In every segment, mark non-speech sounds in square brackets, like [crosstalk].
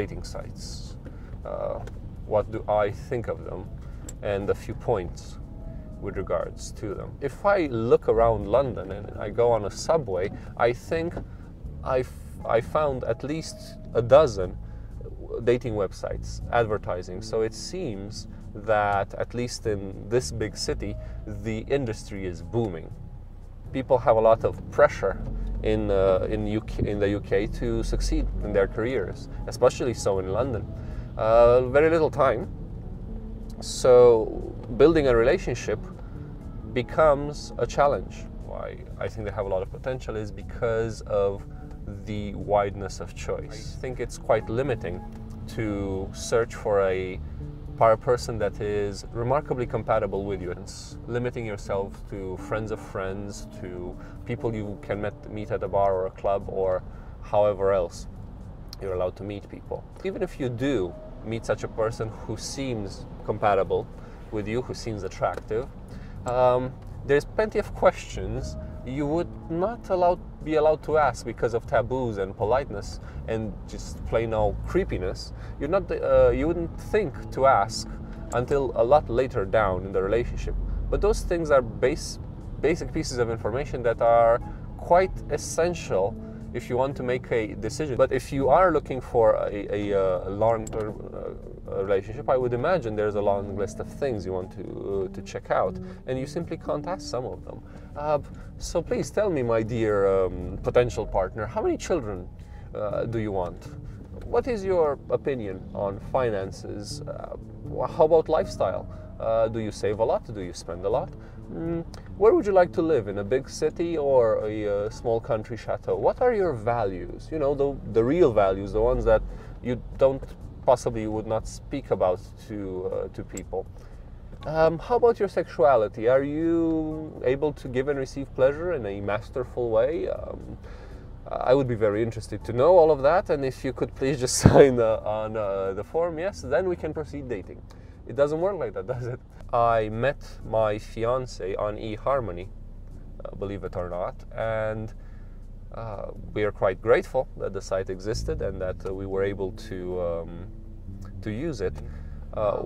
dating sites. Uh, what do I think of them? And a few points with regards to them. If I look around London and I go on a subway, I think I I found at least a dozen dating websites advertising. So it seems that at least in this big city, the industry is booming. People have a lot of pressure in uh, in UK in the UK to succeed in their careers, especially so in London. Uh, very little time, so building a relationship becomes a challenge. Why I think they have a lot of potential is because of the wideness of choice. I think it's quite limiting to search for a para person that is remarkably compatible with you. It's limiting yourself to friends of friends, to people you can met, meet at a bar or a club or however else you're allowed to meet people. Even if you do meet such a person who seems compatible with you, who seems attractive, um, there's plenty of questions you would not be allowed to ask because of taboos and politeness and just plain old creepiness. You're not, uh, you wouldn't think to ask until a lot later down in the relationship. But those things are base, basic pieces of information that are quite essential if you want to make a decision. But if you are looking for a, a, a long-term uh, relationship, I would imagine there's a long list of things you want to uh, to check out, and you simply can't ask some of them. Uh, so please tell me, my dear um, potential partner, how many children uh, do you want? What is your opinion on finances? Uh, how about lifestyle? Uh, do you save a lot? Do you spend a lot? Mm, where would you like to live? In a big city or a, a, uh, small country chateau? What are your values? You know, the, the real values, the ones that you don't possibly would not speak about to, uh, to people. Um, how about your sexuality? Are you able to give and receive pleasure in a masterful way? Um, I would be very interested to know all of that, and if you could please just [laughs] sign uh, on uh, the form, yes, then we can proceed dating. It doesn't work like that, [laughs] does it? I met my fiance on eHarmony, uh, believe it or not, and uh, we are quite grateful that the site existed and that uh, we were able to um, to use it. Uh,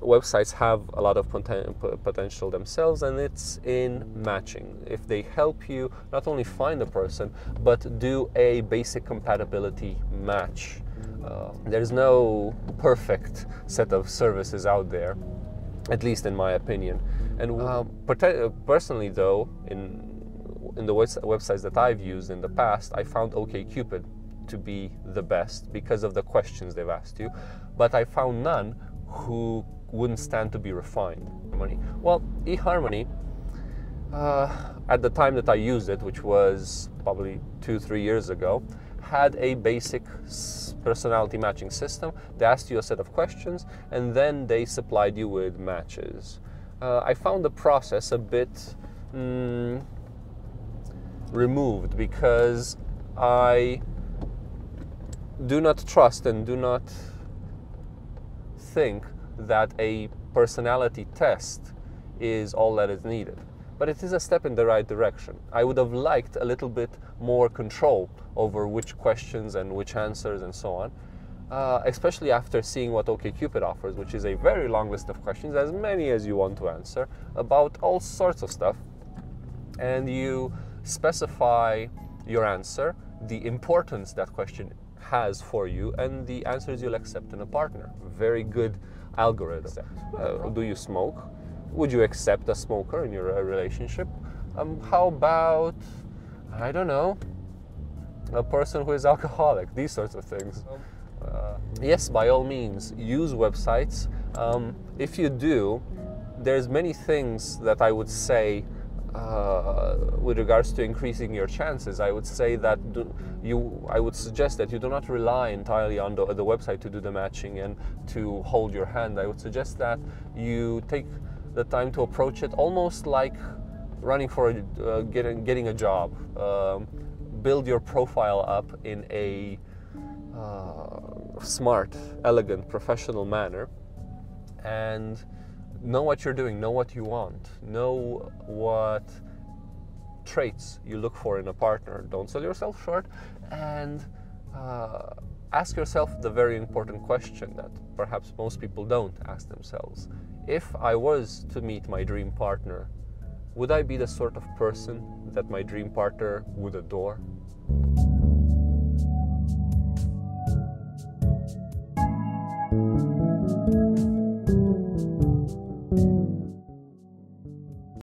websites have a lot of poten potential themselves, and it's in matching. If they help you not only find a person, but do a basic compatibility match uh, there's no perfect set of services out there, at least in my opinion. And uh, personally, though, in in the websites that I've used in the past, I found OkCupid to be the best because of the questions they've asked you, but I found none who wouldn't stand to be refined. Well, eHarmony, uh, at the time that I used it, which was probably two, three years ago, had a basic personality matching system. They asked you a set of questions and then they supplied you with matches. Uh, I found the process a bit mm, removed because I do not trust and do not think that a personality test is all that is needed but it is a step in the right direction. I would have liked a little bit more control over which questions and which answers and so on, uh, especially after seeing what OkCupid offers, which is a very long list of questions, as many as you want to answer, about all sorts of stuff. And you specify your answer, the importance that question has for you, and the answers you'll accept in a partner. Very good algorithm. Uh, do you smoke? Would you accept a smoker in your uh, relationship? Um, how about, I don't know, a person who is alcoholic? These sorts of things. Uh, yes, by all means, use websites. Um, if you do, there's many things that I would say uh, with regards to increasing your chances, I would say that do, you, I would suggest that you do not rely entirely on the, the, website to do the matching and to hold your hand. I would suggest that you take the time to approach it almost like running for a, uh, getting, getting a job. Um, build your profile up in a uh, smart, elegant, professional manner and know what you're doing, know what you want, know what traits you look for in a partner. Don't sell yourself short and uh, ask yourself the very important question that perhaps most people don't ask themselves. If I was to meet my dream partner, would I be the sort of person that my dream partner would adore?